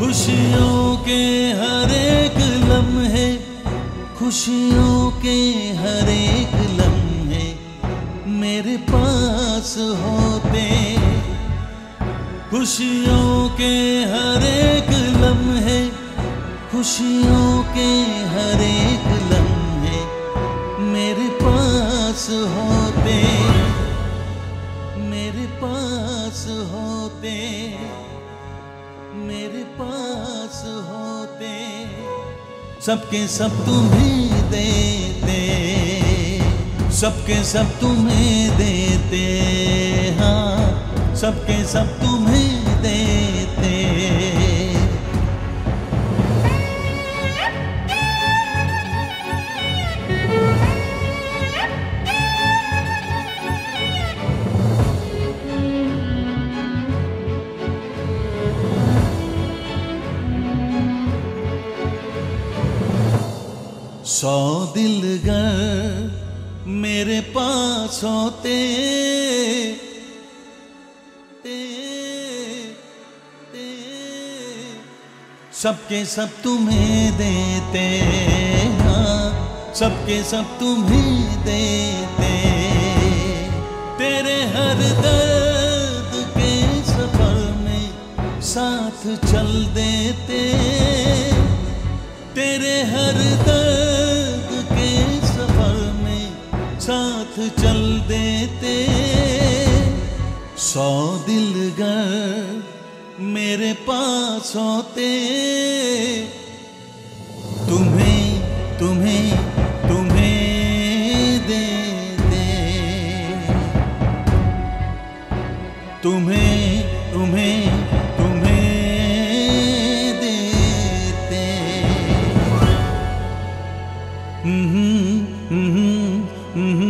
खुशियों के हर एक लम्हे, खुशियों के हर एक लम्हे मेरे पास होते। खुशियों के हर एक लम्हे, खुशियों के हर एक लम्हे मेरे पास होते, मेरे पास होते। मेरे पास होते, सबके सब तुम्हें देते, सबके सब तुम्हें देते हाँ सबके सब तुम्हें सौ दिल गर मेरे पास होते ते, ते, सबके सब तुम्हें देते हाँ सबके सब तुम्हें देते तेरे हर दर्द के सफ़र में साथ चल देते तेरे हर दर्द साथ चल देते। सौ दिल गर मेरे पास होते। तुम्हें तुम्हें तुम्हें देते। तुम्हें तुम्हें तुम्हें देते। हम्म, हम्म, हम्म,